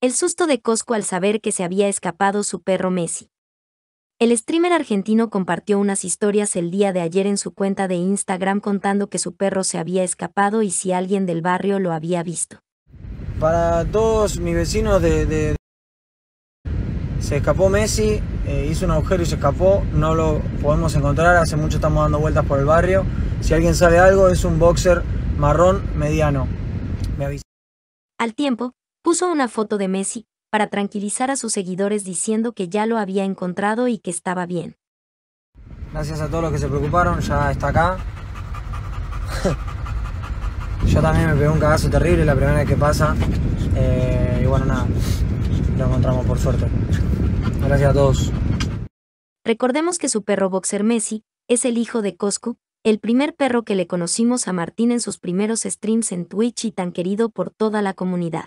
El susto de Cosco al saber que se había escapado su perro Messi. El streamer argentino compartió unas historias el día de ayer en su cuenta de Instagram contando que su perro se había escapado y si alguien del barrio lo había visto. Para todos mis vecinos de... Se escapó Messi, eh, hizo un agujero y se escapó, no lo podemos encontrar, hace mucho estamos dando vueltas por el barrio. Si alguien sabe algo, es un boxer marrón mediano. Me avisa. Al tiempo, puso una foto de Messi, para tranquilizar a sus seguidores diciendo que ya lo había encontrado y que estaba bien. Gracias a todos los que se preocuparon, ya está acá. Yo también me pegué un cagazo terrible la primera vez que pasa. Eh, y bueno, nada, lo encontramos por suerte. Gracias a todos. Recordemos que su perro boxer Messi es el hijo de Coscu, el primer perro que le conocimos a Martín en sus primeros streams en Twitch y tan querido por toda la comunidad.